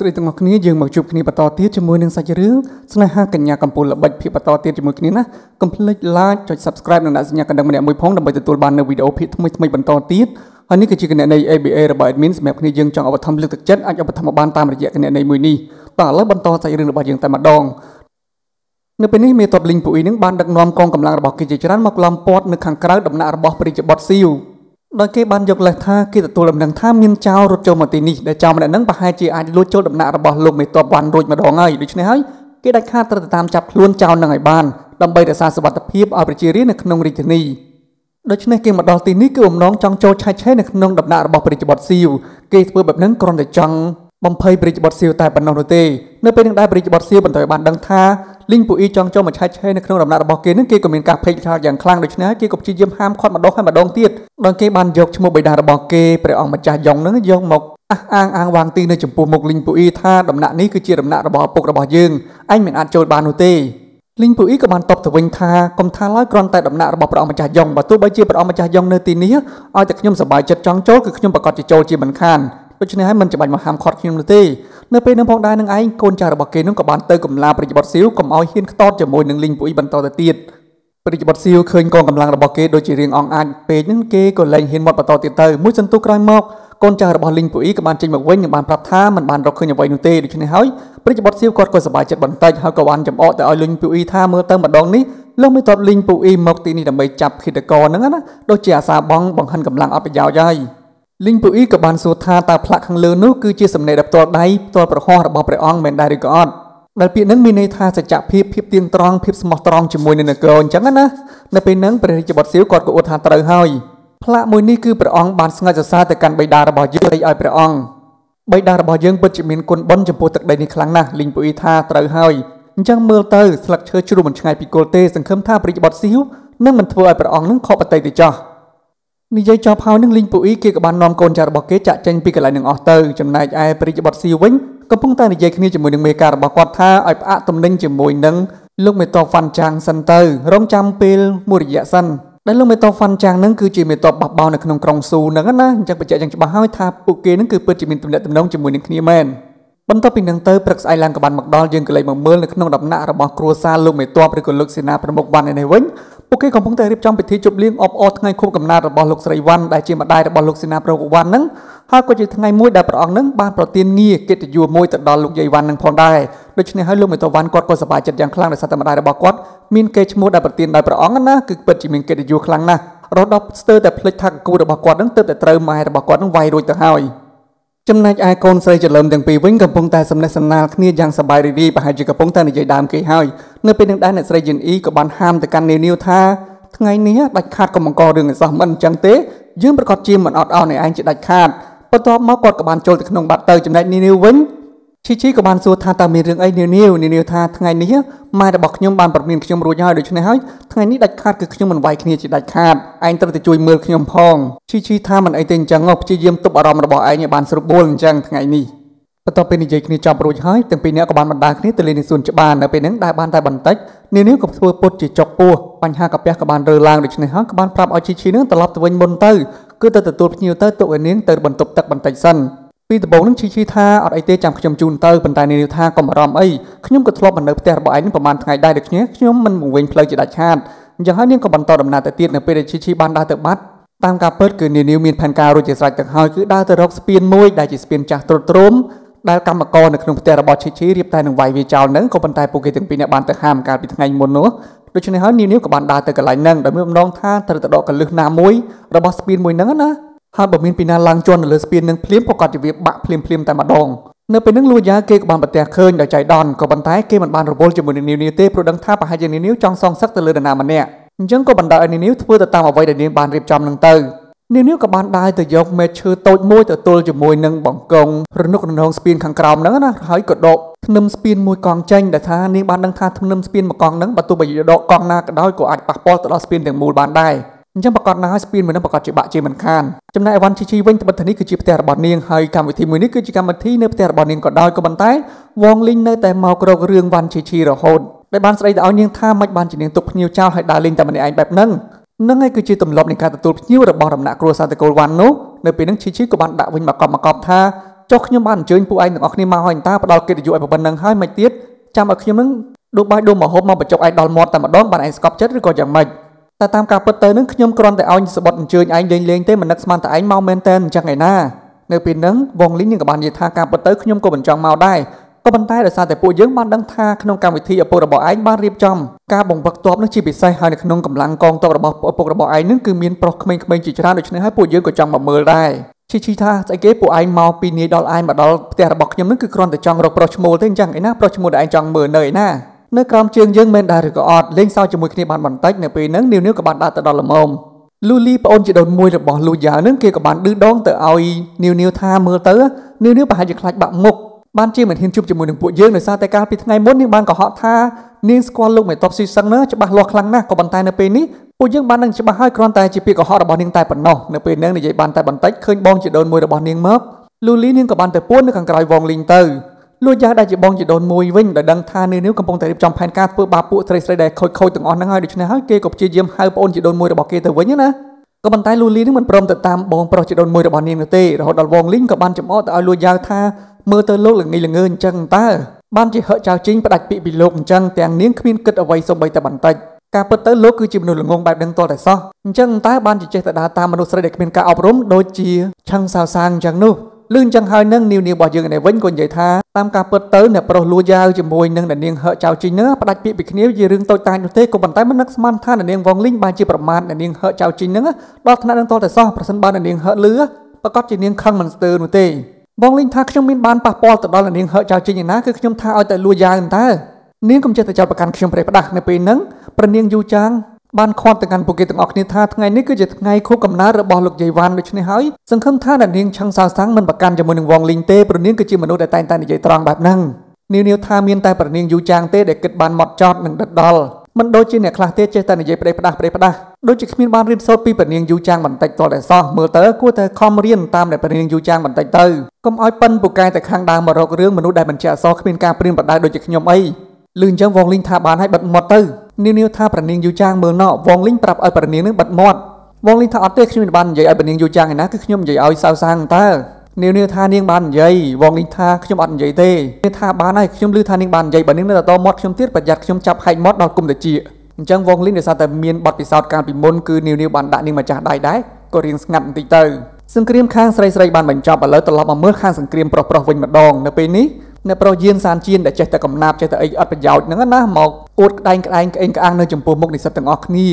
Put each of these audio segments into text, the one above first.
សួស្តីទាំងអស់គ្នាយើងមកជួបគ្នាបន្តទៀតជាមួយនឹងសាច់រឿងស្នេហាកញ្ញាកម្ពុជាល្បិចភាគបន្តទៀតជាមួយគ្នាណាកុំភ្លេច like ចុច subscribe និងដាក់សញ្ញាកណ្ដឹងម្នាក់មួយផងដើម្បីទទួលបាននូវវីដេអូភាគថ្មីថ្មីបន្តទៀតហើយនេះគឺជាគណនី ABA របស់ admin សម្រាប់គ្នាយើងចង់ឧបត្ថម្ភលើកទឹកចិត្តអាចឧបត្ថម្ភបានតាមរយៈគណនីមួយនេះតោះឥឡូវបន្តសាច់រឿងរបស់យើងតែម្ដងនៅពេលនេះមេតបលីងពូអ៊ីនឹងបានដឹកនាំកងកម្លាំងរបស់គេជាច្រើនមកឡំពាត់នៅខាងក្រៅដំណាក់របស់ព្រះរាជបុត្រស៊ីវ ដោយគេបានយកលេសថាគេទទួលដំណឹងថាមានចៅរត់ចូលមកទីនេះដែលចៅម្នាក់ហ្នឹងប្រហែលជាអាចលួចចូលដំណាក់របស់លោកមេតបវ៉ាន់រួចម្ដងហើយដូច្នេះហើយគេដាច់ខាតត្រូវតាមចាប់ខ្លួនចៅនឹងឲ្យបានដើម្បីរក្សាសុវត្ថិភាពឲ្យប្រជារាស្ត្រនៅក្នុងរាជធានីដូច្នេះគេមកដល់ទីនេះគឺបំណងចង់ចូលឆែកឆេរនៅក្នុងដំណាក់របស់ព្រះរាជបុត្រស៊ីវគេធ្វើបែបហ្នឹងគ្រាន់តែចង់បំភ័យព្រះរាជបុត្រស៊ីវតែប៉ុណ្ណោះនោះទេនៅពេលនឹងដែរព្រះរាជបុត្រស៊ីវបន្តឲ្យបានដឹងថា លីងពូអ៊ីចង់ចូលមកឆែកឆេរនៅក្នុងដំណាក់របស់គេនឹងគេក៏មានការភ័យខ្លាចយ៉ាងខ្លាំងដូច្នេះគេក៏ព្យាយាមហាមឃាត់ម្ដងហើយម្ដងទៀតដល់គេបានយកឈ្មោះបិតារបស់គេព្រះអង្គម្ចាស់យ៉ុងនឹងយកមកអះអាងអាងវាងទីនៅចំពោះមុខលីងពូអ៊ីថាដំណាក់នេះគឺជាដំណាក់របស់ឪពុករបស់យើងអញមិនអាចចូលបាននោះទេលីងពូអ៊ីក៏បានតបទៅវិញថាកុំថាឡើយគ្រាន់តែដំណាក់របស់ព្រះអង្គម្ចាស់យ៉ុងបើទោះបីជាព្រះអង្គម្ចាស់យ៉ុងនៅទីនេះឲ្យតែខ្ញុំសប្បាយចិត្តចង់ចូលគឺខ្ញុំប្រកាសជាចូលជាមិនខាន ដូច្នេះហើយមិនចាំបាច់មកហាមឃាត់ខ្ញុំនោះទេនៅពេលនឹងផងដែរនឹងឯងកូនចៅរបស់គេនឹងក៏បានទៅកំឡាប្រតិបត្តិស៊ីវកុំឲ្យហ៊ានខ្ទតជាមួយនឹងលីងពូអ៊ីបន្តទៅទៀតប្រតិបត្តិស៊ីវឃើញកងកម្លាំងរបស់គេដូចជារៀងអង្អាចពេកនឹងគេក៏លែងហ៊ានមកបន្តទៀតទៅមួយសន្ទុះក្រោយមកកូនចៅរបស់លីងពូអ៊ីក៏បានចេញមកវិញនិងបានប្រាប់ថាមិនបានរកឃើញអ្វីនោះទេដូច្នេះហើយប្រតិបត្តិស៊ីវគាត់ក៏សប្បាយចិត្តបន្តិចហើយក៏បានចំអកទៅឲ្យលីងពូអ៊ីថាមើលទៅម្ដងនេះលោកមិនតបលីងពូអ៊ីមកទីនេះដើម្បីចាប់ឃាតករហ្នឹងណាដូចជាអាសាបងបង្ហិនកម្លាំងអត់ប្រយោជន៍ហើយ លីងពូអ៊ីក៏បានសួរថាតើផ្លាកខាងលើនោះគឺជាសំណេរផ្ទាល់ដៃផ្ទាល់ប្រហោះរបស់ព្រះអង្គមែនដែរឬក៏អត់ដែលពាក្យនឹងមានន័យថាសច្ចភាពភាពទៀងត្រង់ភាពស្មោះត្រង់ជាមួយនឹងនគរអញ្ចឹងណានៅពេលហ្នឹងព្រះរាជបុត្រសៀវគាត់ក៏អួតថាត្រូវហើយផ្លាកមួយនេះគឺព្រះអង្គបានស្ងើចសរសើរទៅកាន់បិតារបស់យើងឲ្យព្រះអង្គបិតារបស់យើងពិតជាមានគុណបុណ្យចំពោះទឹកដីនេះខ្លាំងណាស់លីងពូអ៊ីថាត្រូវហើយអញ្ចឹងមើលទៅស្លឹកឈើជ្រុះមិនឆ្ងាយពីគល់ទេសង្ឃឹមថាព្រះរាជបុត្រសៀវនឹងមិនធ្វើឲ្យព្រះអង្គនឹងខកបតីទៅចោះ និយាយចប់ហើយនឹងលីងពូអ៊ីគេក៏បាននាំកូនចៅរបស់គេចាក់ចេញពីកន្លែងនឹងអស់ទៅចំណែកឯព្រះរាជបុត្រស៊ីវិញកំពុងតែនិយាយគ្នាជាមួយនឹងមេការរបស់គាត់ថាឲ្យផ្អាកទំនិញជាមួយនឹងលោកមេតបហ្វាន់ចាងសិនទៅរងចាំពេលមួយរយៈសិនដែលលោកមេតបហ្វាន់ចាងនឹងគឺជាមេតបបះបោនៅក្នុងក្រុងស៊ូហ្នឹងណាអញ្ចឹងបញ្ជាក់យ៉ាងច្បាស់ហើយថាពួកគេនឹងគឺពិតជាមានទំនាក់ទំនងជាមួយនឹងគ្នាមែនបន្ទាប់ពីនឹងទៅព្រឹកស្អែកឡើងក៏បានមកដល់យើងក៏លេចមកមើលនៅក្នុងដំណាក់របស់គ្រួសារលោកមេតបឬក៏លោកសេនាប្រមុខវ៉ាន់ឯនេះវិញ ពួកគេកំពុងតែរៀបចំពិធីជប់លៀងអបអរថ្ងៃខួបកំណើតរបស់លោកស្រីវ៉ាន់ដែលជាម្ដាយរបស់លោកសេនាប្រមុខវ៉ាន់ហ្នឹងហើយក៏ជាថ្ងៃមួយដែលព្រះអង្គនឹងបានប្រទានងារកិត្តិយសមួយទៅដល់លោកយាយវ៉ាន់នឹងផងដែរដូច្នេះហើយលោកមេតវ៉ាន់គាត់ក៏សប្បាយចិត្តយ៉ាងខ្លាំងដោយសារតែម្ដាយរបស់គាត់មានកេរ្តិ៍ឈ្មោះដែលប្រទានដោយព្រះអង្គណាគឺពិតជាមានកិត្តិយសខ្លាំងណាស់រហូតដល់ស្ទើរតែភ្លេចថាកគូរបស់គាត់នឹងទើបតែត្រូវម៉ែរបស់គាត់នឹងវាយរួចទៅហើយ ចំណែកឯកូនស្រីចលឹមទាំងពីរវិញកំពុងតែសំណេះសំណាលគ្នាយ៉ាងសប្បាយរីករាយប្រហែលជាកំពុងតែនិយាយដើមគេហើយនៅពេលនឹងដែរអ្នកស្រីយិនអ៊ីក៏បានហាមទៅកាន់នានីវថាថ្ងៃនេះដាច់ខាតកុំបង្ករឿងអីសោះមិនអញ្ចឹងទេយើងប្រកាសជាមិនអត់អោនឯងជាដាច់ខាតបន្ទាប់មកគាត់ក៏បានចូលទៅក្នុងបាត់ទៅចំណែកនានីវវិញ ឈីឈីក៏បានសួរថាតើមានរឿងអីនានីវនានីវថាថ្ងៃនេះម៉ែរបស់ខ្ញុំបានប្រមានខ្ញុំរួចហើយដូច្នេះហើយថ្ងៃនេះដាច់ខាតគឺខ្ញុំមិនវាយគ្នាជាដាច់ខាតឯងត្រូវតែជួយមើលខ្ញុំផងឈីឈីថាមិនអីទេអញ្ចឹងព្យាយាមទប់អារម្មណ៍របស់ឯងឲ្យបានស្រួលបួលអញ្ចឹងថ្ងៃនេះបន្ទាប់ពីនិយាយគ្នាចប់រួចហើយទាំងពីរនាក់ក៏បានបណ្ដាគ្នាទៅលេងនៅសួនច្បារនៅពេលហ្នឹងដែលបានតែបន្តិចនានាក៏ធ្វើពុតជាចុកពោះបញ្ហាកាពះក៏បានរើឡើងដូច្នេះហើយក៏បានប្រាប់ឲ្យឈីឈីនឹងត្រឡប់ទៅវិញមុនទៅគឺទៅទទួលភ្ញៀវទៅទុកឲ្យនាងទៅបន្ទប់ទឹកបន្តិចសិន ពីដំបូងនឹងឈីឈីថាអត់អីទេចាំខ្ញុំជូនទៅប៉ុន្តែនាងថាកុំបារម្ភអីខ្ញុំក៏ធ្លាប់មកនៅផ្ទះរបស់ឯងប្រហែលថ្ងៃដែរដូច្នេះខ្ញុំមិនមកវិញផ្លូវជាដាច់ខាតអញ្ចឹងហើយនាងក៏បន្តដំណើរទៅទៀតនៅពេលដែលឈីឈីបានដើរទៅបាត់តាមការពិតគឺនាងមានផែនការរួចជាស្រេចទៅហើយគឺដើរទៅរកស្ពានមួយដែលជាស្ពានចាស់ទ្រុឌទ្រោមដែលកម្មករនៅក្នុងផ្ទះរបស់ឈីឈីរៀបតែនឹងវាយវាចោលនឹងក៏ប៉ុន្តែពួកគេទាំងពីរនាក់បានទៅហាមកាលពីថ្ងៃមុននោះដូច្នេះហើយនាងក៏បានដើរទៅកន្លែងហ្នឹងដោយមានបំណងថាត្រូវទៅដកកលឹះណាមួយរបស់ស្ពានមួយហ្នឹងណា ហើយបើមានពីណាឡើងជន់នៅលើស្ពាននឹងភ្លាមក៏គាត់ជាវាបាក់ភ្លាមភ្លាមតែម្ដងនៅពេលនឹងលួយ៉ាគេក៏បានប្រទះឃើញដោយចៃដន្យក៏ប៉ុន្តែគេមិនបានរវល់ជាមួយនឹងនាវនាវទេព្រោះដឹងថាប្រហែលជានាវនាវចង់សងសឹកទៅលើនរណាម្នាក់អញ្ចឹងក៏បណ្ដោយឲ្យនាវនាវធ្វើទៅតាមអ្វីដែលនាងបានរៀបចំនឹងទៅនាងនាងក៏បានដើរទៅយកមេឈើតូចមួយទៅទល់ជាមួយនឹងបង្កងរនុករនងស្ពានខាងក្រោមហ្នឹងណាហើយក៏ដកធ្នឹមស្ពានមួយកង់ចេញដែលថានាងបានដឹងថាធ្នឹមស្ពានមួយកង់ហ្នឹងបើទោះបីដកកង់ណាក៏ដោយក៏អាចប៉ះពាល់ទៅដល់ស្ពានទាំងមូលបានដែរ អញ្ចឹងប្រកាសណាស់ស្ពានមួយនេះប្រកាសជាបាក់ជាមិនខានចំណែកអីវ៉ាន់ជីជីវិញត្បិតថានេះគឺជាផ្ទះរបស់នាងហើយកម្មវិធីមួយនេះគឺជាកម្មវិធីនៅផ្ទះរបស់នាងក៏ដោយក៏ប៉ុន្តែវងលីងនៅតែមករករឿងវ៉ាន់ជីជីរហូតដែលបានស្ដីទៅឲ្យនាងថាមិនបានជានាងទុកភ្ញៀវចោលហើយដើរលេងតែម្នាក់ឯងបែបហ្នឹងនឹងឯងគឺជាទម្លាប់នៃការទទួលភ្ញៀវរបស់ដំណាក់គ្រួសារតកូលវ៉ាន់នោះនៅពេលហ្នឹងជីជីក៏បានដាក់វិញមកកប់មកកប់ថាចុះខ្ញុំបានអញ្ជើញពួកឯងទាំងអស់គ្នាមកហើយតាផ្ដល់កិត្តិយសឲ្យប៉ុណ្្នឹងហើយមិនទៀតចាំឲ្យខ្ញុំនឹងដូចបាយដូចមហូបមកបញ្ចុកឯងដល់មាត់តែម្ដងបានឯងស្កប់ចិត្តឬក៏យ៉ាងម៉េច តែតាមការពិតទៅនឹងខ្ញុំគ្រាន់តែឲ្យសបុតអញ្ជើញឯងលេងលេងទេមិននឹកស្មានតែឯងមកមែនតើអញ្ចឹងឯណានៅពេលហ្នឹងវងលីងនឹងក៏បាននិយាយថាការពិតទៅខ្ញុំក៏មិនចង់មកដែរក៏ប៉ុន្តែដោយសារតែពួកយើងបានដឹងថាក្នុងកម្មវិធីឪពុករបស់ឯងបានរៀបចំការបង្វឹកទ័ពនេះជាពិសេសហើយនៅក្នុងកម្លាំងកងទ័ពរបស់ឪពុករបស់ឯងនឹងគឺមានប្រុសក្មេងៗជាច្រើនដូច្នេះហើយពួកយើងក៏ចង់មកមើលដែរឈីឈីថាស្អីគេពួកឯងមកពីនាយដល់ឯងមកដល់ផ្ទះរបស់ខ្ញុំនឹងគឺគ្រាន់តែចង់រកប្រុសឈ្មោលទេអញ្ចឹងឯណាប្រុសឈ្មោលដែលឯងចង់មើលនៅឯណា នៅក្រោមជើងយើងមិនដែរឬក៏អត់លេងសើចជាមួយគ្នាបានបន្តិចនៅពេលហ្នឹងនាវនាវក៏បានដើរទៅដល់ល្មមលូលីប្អូនជីដូនមួយរបស់លូយ៉ានឹងគេក៏បានឌឺដងទៅឲ្យនាវនាវថាមើលទៅនាវនាវប្រហែលជាខ្លាចបាក់មុខបានជាមិនហ៊ានជួបជាមួយនឹងពួកយើងដោយសារតែកាលពីថ្ងៃមុននាងបានកុហកថានាងស្គាល់លោកមេតបស៊ីសឹងណាច្បាស់លាស់ខ្លាំងណាស់ក៏ប៉ុន្តែនៅពេលនេះពួកយើងបាននឹងច្បាស់ហើយគ្រាន់តែជាពាក្យកុហករបស់នាងតែប៉ុណ្ណោះនៅពេលហ្នឹងនិយាយបានតែបន្តិចឃើញបងជីដូនមួយរបស់នាងមកលូលីនាងក៏បានទៅពួននៅខាងក្រោយវងលីងទៅ លួចយ៉ាដែលជាបងជីដូនមួយវិញដែលដឹងថានាងនេះកំពុងតែរៀបចំផែនការធ្វើបាបពួកស្រីស្រីដែលខូចខូចទាំងអស់ហ្នឹងហើយដូច្នេះហើយគេក៏ព្យាយាមហៅប្អូនជីដូនមួយរបស់គេទៅវិញណាក៏ប៉ុន្តែលូលីនឹងមិនព្រមទៅតាមបងប្រុសជីដូនមួយរបស់នាងនោះទេរហូតដល់វងលីងក៏បានចំអកទៅឲ្យលួចយ៉ាថាមើលទៅលោកល្ងីល្ងើអញ្ចឹងតើបានជាហឹកចៅជីងផ្ដាច់ពាក្យពីលោកអញ្ចឹងទាំងនាងគ្មានគិតអ្វីសូម្បីតែបន្តិចការពិតទៅលោកគឺជាមនុស្សល្ងងបែបហ្នឹងតតែសោះអញ្ចឹងតើបានជាចេះតែដើរតាមមនុស្សស្រីដែលគ្មានការអប់រំដូចជាឆឹងសៅសាងអញ្ចឹងនោះ លឿនចឹងហើយនឹងនាវនាវរបស់យើងឯវិញក៏និយាយថាតាមការពិតទៅអ្នកប្រុសលួយ៉ាវជាមួយនឹងអ្នកនាងហឹកចៅជីងនឹងផ្ដាច់ពាក្យពីគ្នាជារឿងតូចតាចនោះទេក៏ប៉ុន្តែមិននឹកស្មានថាអ្នកនាងវងលីងបានជាប្រមាថអ្នកនាងហឹកចៅជីងនឹងដល់ថ្នាក់នឹងតតែសោះប្រសិនបើអ្នកនាងហឹកលឺប្រកាសជានាងខឹងមិនស្ទើរនោះទេបងលីងថាខ្ញុំមានបានប៉ះពាល់ទៅដល់អ្នកនាងហឹកចៅជីងឯណាគឺខ្ញុំថាឲ្យតែលួយ៉ាវតើនាងកុំចេះតែចោទប្រកាន់ខ្ញុំប្រេះផ្ដាស់នៅពេលហ្នឹងប្រនាងយូចាង បានខាត់ទៅកាន់ពួកគេទាំងអស់គ្នាថាថ្ងៃនេះគឺជាថ្ងៃខួបកំណើតរបស់លោកយាយវ៉ាន់ដូច្នេះហើយសង្ឃឹមថាអ្នកនាងឆឹងសាសាំងមិនប្រកាន់ជាមួយនឹងវងលីងទេព្រោះនាងគឺជាមនុស្សដែលតែងតែនិយាយត្រង់បែបហ្នឹងនាវនាវថាមានតែប្រនាងយូចាងទេដែលគិតបានម៉ត់ចត់និងដិតដល់មិនដូចជាអ្នកខ្លះទៀតចេះតែនិយាយប្រេះផ្ដាស់ប្រេះផ្ដាស់ដូចជាគ្មានបានរៀនសូត្រពីប្រនាងយូចាងបន្តិចតតែសោះមើលទៅគួរតែខំរៀនតាមដែលប្រនាងយូចាងបន្តិចទៅកុំឲ្យប៉ិនពូកែតែខាងដើមមករករឿងមនុស្សដែលមិនចេះអសរគ្មានការព្រៀនប្រដៅដូចជាខ្ញុំអីលឺអញ្ចឹងវងលីងថាបានឲ្យបិទមាត់ទៅ នាងនាវថាប្រនាងយូចាងមើលណោវងលីងប្រាប់ឲ្យប្រនាងនឹងបិទមាត់វងលីងថាអត់ទេខ្ញុំមិនបាននិយាយឲ្យប្រនាងយូចាងឯណាគឺខ្ញុំនិយាយឲ្យសៅសាងតើនាងនាវថានាងបាននិយាយវងលីងថាខ្ញុំអត់និយាយទេនាងថាបានហើយខ្ញុំឮថានាងបាននិយាយបើនាងនៅតែតមាត់ខ្ញុំទៀតប្រយ័ត្នខ្ញុំចាប់ហែកមាត់ដល់គុំតាជាអញ្ចឹងវងលីងដោយសារតែមានបទពិសោធន៍កាលពីមុនគឺនាវនាវបានដាក់នាងម្ចាស់ដៃដែរក៏រៀងស្ងាត់បន្តិចទៅសង្គ្រាមខាងស្រីស្រីបានបញ្ចប់ឥឡូវត្រឡប់មកមើលខាងសង្គ្រាមប្រុសប្រុសវិញម្ដងនៅពេលនេះអ្នកប្រុសយានសានជៀនដែលចេះតែកំណាប់ចេះតែអីអត់ប្រយោជន៍ហ្នឹងណាមក អួតក្តែងក្តែងក្អេងក្អាងនៅចំពោះមុខនិស្សិតទាំងអស់គ្នា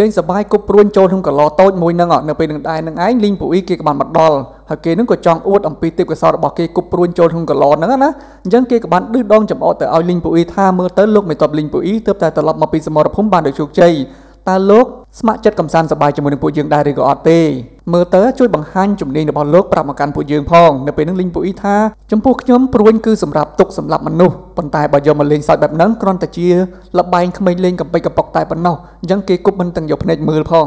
លេងសបាយគប់ព្រួញចូលក្នុងកឡោតូចមួយហ្នឹងនៅពេលនឹងដែរនឹងឯងលីងពូអ៊ីគេក៏បានមកដល់ហើយគេនឹងក៏ចង់អួតអំពីទេពកោសលរបស់គេគប់ព្រួញចូលក្នុងកឡោហ្នឹងណាអញ្ចឹងគេក៏បានឌឺដងចំអកទៅឲ្យលីងពូអ៊ីថាមើលទៅលោកមេតបលីងពូអ៊ីទើបតែត្រឡប់មកពីសមរភូមិបានដោយជោគជ័យតើលោក ស្ម័គ្រចិត្តកំសាន្តសប្បាយជាមួយនឹងពួកយើងដែរឬក៏អត់ទេមើលទៅជួយបង្ហាញជំនាញរបស់លោកប្រាប់មកកាន់ពួកយើងផងនៅពេលនេះលីងពួកអ៊ីថាចំពោះខ្ញុំព្រួញគឺសម្រាប់ទុកសម្រាប់មនុស្សប៉ុន្តែបើយកមកលេងសើចបែបហ្នឹងគ្រាន់តែជាលបែងក្មេងលេងកំពេចកំប៉ុកតែប៉ុណ្ណោះអញ្ចឹងគេគប់មិនទាំងយកភ្នែកមើលផង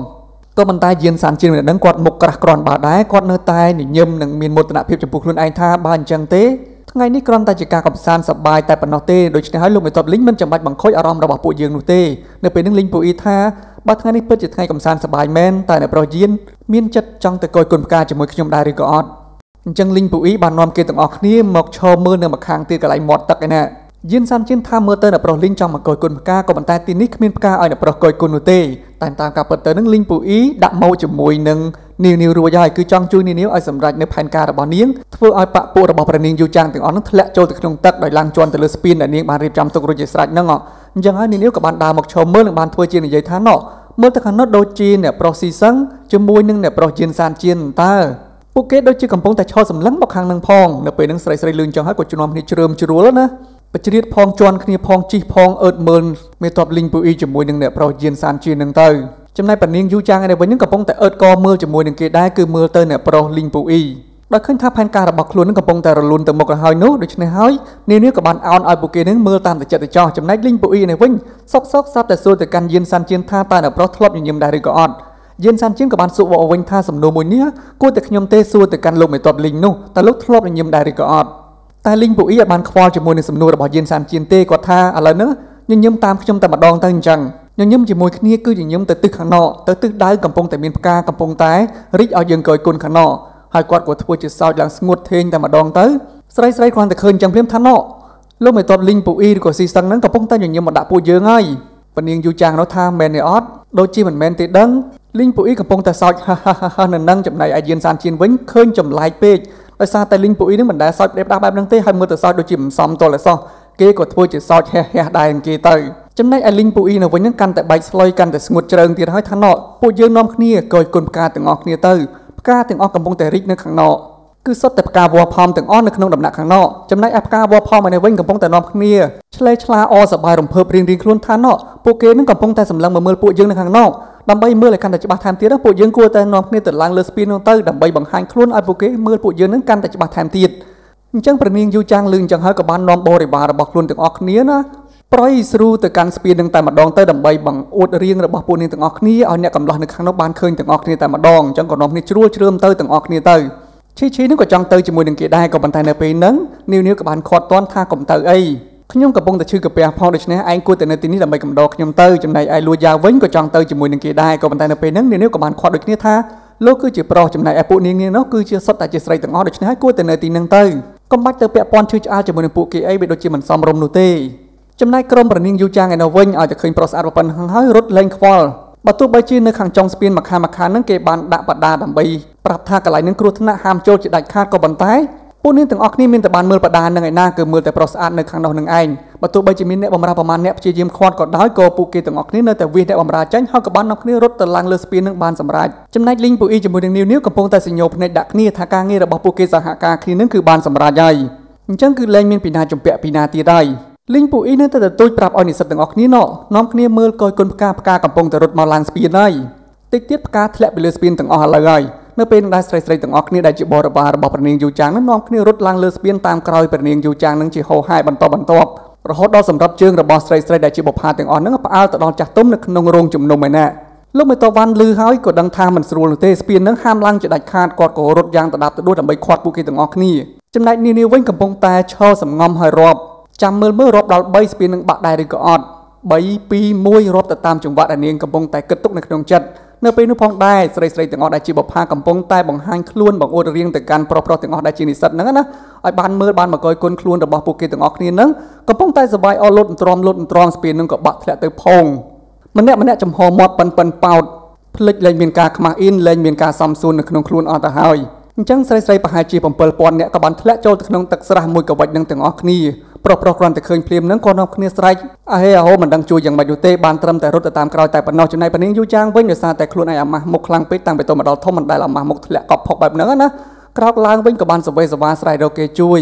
ក៏ប៉ុន្តែយានសានជាងនឹងគាត់មុខក្រាស់ក្រនបើដែរគាត់នៅតែញញឹមនិងមានមោទនភាពចំពោះខ្លួនឯងថាបើអញ្ចឹងទេថ្ងៃនេះគ្រាន់តែជាការកំសាន្តសប្បាយតែប៉ុណ្ណោះទេដូច្នេះហើយលោកមេតបលីងមិនចាំបាច់បង្ខូចអារម្មណ៍របស់ពួកយើងនោះទេនៅពេលនេះលីងពូអ៊ីថា បើថ្ងៃនេះពិតជាថ្ងៃកំសាន្តសប្បាយមែនតែអ្នកប្រុសយានមានចិត្តចង់ទៅកយគុណផ្កាជាមួយខ្ញុំដែរឬក៏អត់អញ្ចឹងលីងពូអ៊ីបាននាំគេទាំងអស់គ្នាមកឈរមើលនៅម្ខាងទៀតកន្លែងមាត់ទឹកឯណាយានសានជិនថាមើលទៅអ្នកប្រុសលីងចង់មកកយគុណផ្កាក៏ប៉ុន្តែទីនេះគ្មានផ្កាឲ្យអ្នកប្រុសកយគុណនោះទេតែតាមការពិតទៅនឹងលីងពូអ៊ីដាក់ម៉ូជាមួយនឹងនាងនាវរួចហើយគឺចង់ជួយនាងនាវឲ្យសម្រេចនៅផែនការរបស់នាងធ្វើឲ្យបពពួករបស់ព្រះនាងយូចាងទាំងអស់នោះធ្លាក់ចូលទៅក្នុងទឹកដោយឡើងជន់ទៅលើស្ពានដែលនាងបានរៀបចំទុករួចជាស្រេចហ្នឹង អញ្ចឹងហើយនាងនាវក៏បានដើរមកឈរមើលនិងបានធ្វើជានិយាយថាណោះមើលទៅខាងនោះដូចជាអ្នកប្រុសស៊ីសឹងជាមួយនឹងអ្នកប្រុសជៀនសានជៀនតើពួកគេដូចជាកំពុងតែឈរសម្លឹងមកខាងនឹងផងនៅពេលនឹងស្រីស្រីលឿនចឹងហើយក៏ជំនុំគ្នាជ្រើមជ្រួលណាបជ្រៀតផងជន់គ្នាផងជីកផងអឺតមើលមេតបលីងពូអ៊ីជាមួយនឹងអ្នកប្រុសជៀនសានជៀននឹងទៅចំណែកប៉នាងយូចាងឯនេះវិញនឹងកំពុងតែអឺតកមើលជាមួយនឹងគេដែរគឺមើលទៅអ្នកប្រុសលីងពូអ៊ី ដោយឃើញថាផែនការរបស់ខ្លួននឹងកំពុងតែរលូនទៅមុខទៅហើយនោះដូច្នេះហើយនាងនេះក៏បានអោនឲ្យពួកគេនឹងមើលតាមតែចិត្តទៅចោះចំណែកលីងពូអ៊ីនេះវិញសុកសុកស្រាប់តែសួរទៅកាន់យានសានជៀនថាតើអ្នកប្រុសធ្លាប់ញញឹមដែរឬក៏អត់យានសានជៀនក៏បានសួរមកវិញថាសំណួរមួយនេះគួរតែខ្ញុំទេសួរទៅកាន់លោកមេតបលីងនោះតើលោកធ្លាប់ញញឹមដែរឬក៏អត់តែលីងពូអ៊ីអាចបានខ្វល់ជាមួយនឹងសំណួររបស់យានសានជៀនទេគាត់ថាឥឡូវនេះញញឹមតាមខ្ញុំតែម្ដងទៅអញ្ចឹងញញឹមជាមួយគ្នាគឺញញឹមទៅទិសខាងណោទៅទិសដៅកំពុងតែមានផ្កាកំពុងតែរីកឲ្យយើងកយគុណខាងណោ ហើយគាត់ក៏ធ្វើជាសោចឡើងស្ងួតធេងតែម្ដងទៅស្រីស្រីគ្រាន់តែឃើញចឹងភ្លាមថាណោលោកមិនតបលីងពូអ៊ីឬក៏ស៊ីសឹងហ្នឹងកំពុងតែញញឹមមកដាក់ពួកយើងហើយពនាងយូចាងនោះថាមែនទេអត់ដូចជាមិនមែនទេដឹងលីងពូអ៊ីកំពុងតែសោចហាហាហានៅនឹងចំណៃអាយៀនសានជៀនវិញឃើញចម្លែកពេកដោយសារតែលីងពូអ៊ីនឹងមិនដែលសោចប្រៀបដាស់បែបហ្នឹងទេហើយមើលទៅសោចដូចជាមិនសមទល់តែសោះគេក៏ធ្វើជាសោចហះហះដែរគេទៅចំណែកឯលីងពូអ៊ីនៅវិញហ្នឹងកាន់តែបែកស្លុយកាន់តែស្ងួតជ្រើងទៀតហើយថាណោពួកយើងនាំគ្នាកយគុណផ្កាទាំងអស់គ្នាទៅ ផ្កាទាំងអស់កំពុងតែរីកនៅខាងណោគឺសុទ្ធតែផ្កាវល្លិផមទាំងអស់នៅក្នុងដំណាក់ខាងណោចំណែកឯផ្កាវល្លិផមឯនេះវិញកំពុងតែនាំគ្នាឆ្លេឆ្លាអសប្បាយរំភើបរៀងរៀងខ្លួនថាណោពួកគេនឹងកំពុងតែសម្លឹងមើលពួកយើងនៅខាងណោដើម្បីមើលឲ្យកាន់តែច្បាស់ថែមទៀតពួកយើងគួរតែនាំគ្នាទៅឡើងលើស្ពាននោះទៅដើម្បីបង្ហាញខ្លួនឲ្យពួកគេមើលពួកយើងនឹងកាន់តែច្បាស់ថែមទៀតអញ្ចឹងព្រះនាងយូចាងលឺអញ្ចឹងហើយក៏បាននាំបរិវាររបស់ខ្លួនទាំងអស់គ្នាណា ប្រយស្រូទៅកាន់ស្ពាននឹងតែម្ដងទៅដើម្បីបង្អួតរៀងរបស់ពួកនាងទាំងអស់គ្នាឲ្យអ្នកកំឡោះនៅខាងនោះបានឃើញទាំងអស់គ្នាតែម្ដងអញ្ចឹងក៏នាំគ្នាជ្រួលជ្រើមទៅទាំងអស់គ្នាទៅឈីឈីនឹងក៏ចង់ទៅជាមួយនឹងគេដែរក៏ប៉ុន្តែនៅពេលហ្នឹងនាវនាវក៏បានខាត់តន់ថាកុំទៅអីខ្ញុំកំពុងតែឈឺកាពះផងដូច្នេះឯងគួរតែនៅទីនេះដើម្បីកំដរខ្ញុំទៅចំណែកឯលួយ៉ាវិញក៏ចង់ទៅជាមួយនឹងគេដែរក៏ប៉ុន្តែនៅពេលហ្នឹងនាវនាវក៏បានខាត់ដូចគ្នាថាលោកគឺជាប្រុសចំណែកឯពួកនាងនាងនោះគឺជាសុទ្ធតែជាស្រីទាំងអស់ដូច្នេះហើយគួរតែនៅទីហ្នឹងទៅកុំបាច់ទៅពាក់ព័ន្ធឈឺឆ្អាលជាមួយនឹងពួកគេអីវាដូចជាមិនសមរម្យនោះទេ ចំណែកក្រុមប្រនាងយូចាងឯនោះវិញឲ្យតែឃើញប្រុសស្អាតប៉ុណ្ណឹងហើយរត់លែងខ្វល់បើទោះបីជានៅខាងចុងស្ពានម្ខាងម្ខាងហ្នឹងគេបានដាក់បដាដើម្បីប្រាប់ថាកន្លែងហ្នឹងគ្រោះថ្នាក់ហាមចូលជាដាច់ខាតក៏ប៉ុន្តែពួកនាងទាំងអស់គ្នាមានតែបានមើលបដានឹងឯណាគឺមើលតែប្រុសស្អាតនៅខាងនោះនឹងឯងបើទោះបីជាមានអ្នកបម្រើប្រមាណអ្នកព្យាយាមខាត់ក៏ដោយក៏ពួកគេទាំងអស់គ្នានៅតែវាសអ្នកបម្រើចាញ់ហើយក៏បាននាំគ្នារត់ទៅឡើងលើស្ពាននឹងបានសម្រេចចំណែកលីងពូអ៊ីជាមួយនឹងនីវនីវកំពុងតែសញ្ញោភ្នែកដាក់គ្នាថាការងាររបស់ពួកគេសហការគ្នានឹងគឺបានសម្រេចហើយអញ្ចឹងគឺលែងមានពីណាជំពាក់ពីណាទៀតហើយ លីងពូអ៊ីនៅតែទទួលប្រាប់ឲ្យនិស្សិតទាំងអស់គ្នាណោនាំគ្នាមើលកយគុណផ្កាផ្កាកំពុងតែរត់មកឡើងស្ពានហើយតិចទៀតផ្កាធ្លាក់ពីលើស្ពានទាំងអស់ឥឡូវហើយនៅពេលដែលស្រីស្រីទាំងអស់គ្នាដែលជាបរិវាររបស់ព្រះនាងយូចាងនឹងនាំគ្នារត់ឡើងលើស្ពានតាមក្រោយព្រះនាងយូចាងនឹងជាហោហាយបន្តបន្ទាប់រហូតដល់សម្រាប់ជើងរបស់ស្រីស្រីដែលជាបុប្ផាទាំងអស់នឹងផ្អើលទៅដល់ចាស់ទុំនៅក្នុងរោងជំនុំឯណាលោកមេតវ៉ាន់លឺហើយក៏ដឹងថាមិនស្រួលនោះទេស្ពាននឹងហាមឡើងជាដាច់ខាតគាត់ក៏រត់យ៉ាងទៅដាប់ទៅដួលដើម្បីខាត់ពួកគេទាំងអស់គ្នាចំណែកនានាវិញកំពុងតែឈរសំងំហើយរាប់ ចាំមើលមើលរាប់ដល់3ស្ពាននឹងបាក់ដែរឬក៏អត់3 2 1រាប់ទៅតាមចង្វាក់ដែលនាងកំពុងតែគិតទុកនៅក្នុងចិត្តនៅពេលនោះផងដែរស្រីស្រីទាំងអស់ដែលជាបុប្ផាកំពុងតែបង្ហាញខ្លួនបង្អួតរៀងទៅកាន់ប្រុសប្រុសទាំងអស់ដែលជានិស្សិតហ្នឹងណាឲ្យបានមើលបានមកកយគុណខ្លួនរបស់ពួកគេទាំងអស់គ្នាហ្នឹងកំពុងតែសបាយអស់លុតទ្រាំលុតទ្រាំស្ពានហ្នឹងក៏បាក់ធ្លាក់ទៅផងម្នាក់ម្នាក់ចំហមាត់ប៉ិនប៉ិនប៉ោតភ្លេចលែងមានការខ្មាស់អ៊ីនលែងមានការសំសួននៅក្នុងខ្លួនអស់ទៅហើយអញ្ចឹងស្រីស្រីប្រហែលជា7000នាក់ក៏បានធ្លាក់ចូលទៅក្នុងទឹកស្រះមួយកវិចនឹងទាំងអស់គ្នា ប្រុសប្រុសគ្រាន់តែឃើញភ្លាមហ្នឹងក៏នាំគ្នាស្រែកអហេអហូមិនដឹងជួយយ៉ាងម៉េចនោះទេបានត្រឹមតែរត់ទៅតាមក្រោយតែប៉ុណ្ណោះចំណែកប៉នាងយូចាងវិញដោយសារតែខ្លួនឯងអាម៉ាស់មុខខ្លាំងពេកតាំងពីទៅមកដល់ធំមិនដែលអាម៉ាស់មុខធ្លាក់កប់ផុកបែបហ្នឹងណាក្រោកឡើងវិញក៏បានសវេសវាស្រែករកគេជួយ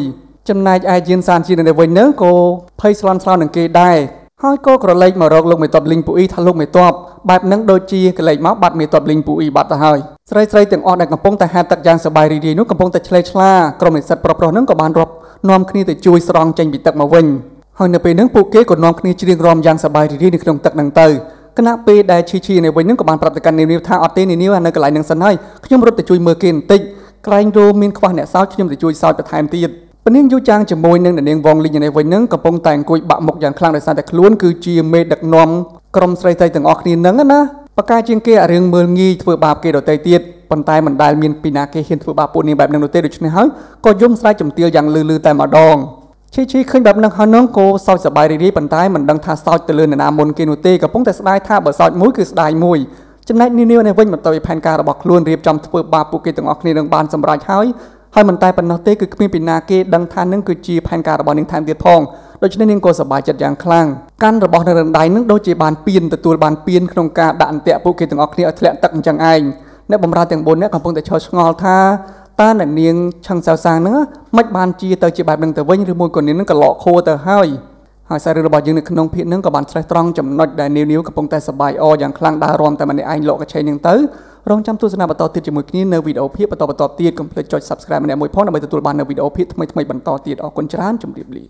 ចំណែកឯយានសានជានៅវិញហ្នឹងក៏ភ័យស្លន់ស្លោនឹងគេដែរ ហើយក៏ក្រឡេកមករកលោកមេតបលីងពូអ៊ីថាលោកមេតបបែបហ្នឹងដូចជាកលេចមកបាត់មេតបលីងពូអ៊ីបាត់ទៅហើយស្រីស្រីទាំងអស់ដែលកំពុងតែហាត់ទឹកយ៉ាងសប្បាយរីករាយនោះកំពុងតែឆ្លេឆ្លាក្រុមនិស្សិតប្រុសៗហ្នឹងក៏បានរាប់នាំគ្នាទៅជួយស្រង់ចេញពីទឹកមកវិញហើយនៅពេលហ្នឹងពួកគេក៏នាំគ្នាច្រៀងរាំយ៉ាងសប្បាយរីករាយនៅក្នុងទឹកហ្នឹងទៅគណៈពេលដែលឈីឈីនៅវិញហ្នឹងក៏បានប្រាប់ទៅកាន់នាងនាវថាអត់ទេនាងនាវនៅកន្លែងហ្នឹងសិនហើយខ្ញុំរត់ទៅជួយមើលគេបន្តិចក្រែងរោមានខ្វះអ្នកសោចខ្ញុំទៅជួយសោចបន្ថែមទៀត ពនាងយូចាងជាមួយនឹងនាងវងលីងនេះវិញហ្នឹងកំពុងតែអង្គុយបាក់មុខយ៉ាងខ្លាំងដោយសារតែខ្លួនគឺជាមេដឹកនាំក្រុមស្រីស្រីទាំងអស់គ្នាហ្នឹងណាបកាជាងគេអារឿងមើលងាយធ្វើបាបគេដទៃទៀតប៉ុន្តែមិនដែលមានពីណាគេហ៊ានធ្វើបាបពួកនាងបែបហ្នឹងនោះទេដូច្នេះហើយក៏យំស្រែកជំទាវយ៉ាងលឺលឺតែម្ដងឈីឈីឃើញបែបហ្នឹងហើយនោះក៏សោចសប្បាយរីករាយប៉ុន្តែមិនដឹងថាសោចទៅលើនរណាមុនគេនោះទេកំពុងតែស្ដាយថាបើសោចមួយគឺស្ដាយមួយចំណែកនានានេះវិញមកទៅផែនការរបស់ខ្លួនរៀបចំធ្វើបាបពួកគេទាំងអស់គ្នានឹងបានសម្រេចហើយ ហើយមិនតែប៉ុណ្ណោះទេគឺគ្មានពីណាគេដឹងថានឹងគឺជាផែនការរបស់នាងថែមទៀតផងដូច្នេះនាងក៏សប្បាយចិត្តយ៉ាងខ្លាំងកាន់របស់នៅរំដៃនឹងដូចជាបានពៀនទទួលបានពៀនក្នុងការដាក់អន្ទាក់ពួកគេទាំងអស់គ្នាឲ្យធ្លាក់ទឹកអញ្ចឹងឯងអ្នកបំរើទាំង4នាក់កំពុងតែឈរឆ្ងល់ថាតើអ្នកនាងឆឹងសៅសាងហ្នឹងមិនបានជាទៅជាបែបហ្នឹងទៅវិញឬមួយក៏នាងហ្នឹងក៏លក់ខួរទៅហើយហើយសាររឿងរបស់យើងនៅក្នុងភាគហ្នឹងក៏បានស្រេះត្រង់ចំណុចដែលនាវនាវកំពុងតែសប្បាយអយ៉ាងខ្លាំងដើររំតែម្នាក់ឯងលក់កញ្ឆេងហ្នឹងទៅ រងចាំទស្សនាបន្តទៀតជាមួយគ្នានៅវីដេអូភាគបន្តបន្តទៀតកុំភ្លេចចុច Subscribe ម្នាក់មួយផងដើម្បីទទួលបាននៅវីដេអូភាគថ្មីៗបន្តទៀតអរគុណច្រើនជម្រាបលា